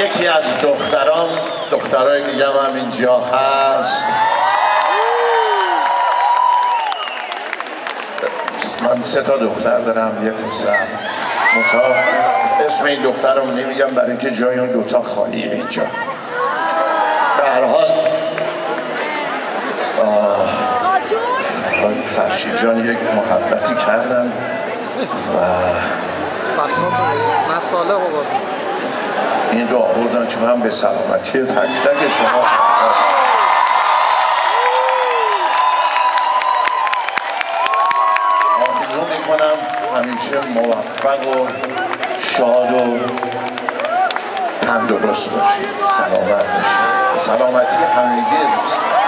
از دختران دخترای دیگه هم اینجا هست. من سه تا دختر دارم یه پسر. اسم این دخترم نمیگم برای اینکه جای اون دوتا خالیه اینجا. به هر حال. فرشید جان یک محبتی کردم. و مساله بابا این رو آوردن چون هم به سلامتی تک تک شما آرزو می‌کنم همیشه موفق و شاد و تندرست باشید. سلامت باشید. سلامتی همگی دوستان.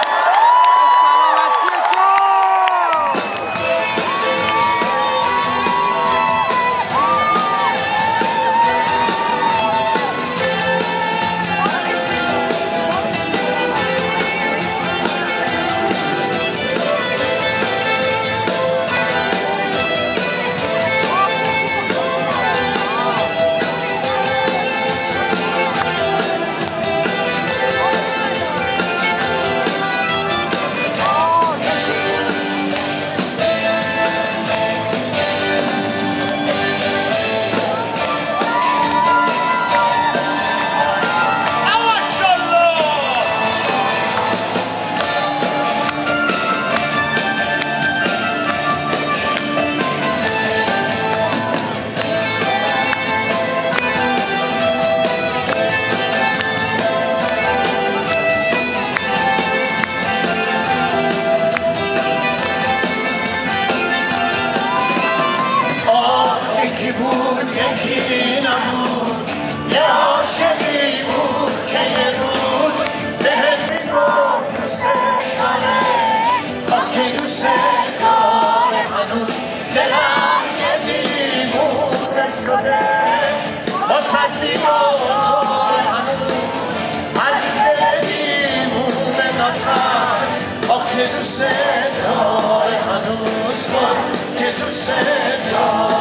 که دوست داره هنوز که دوست داره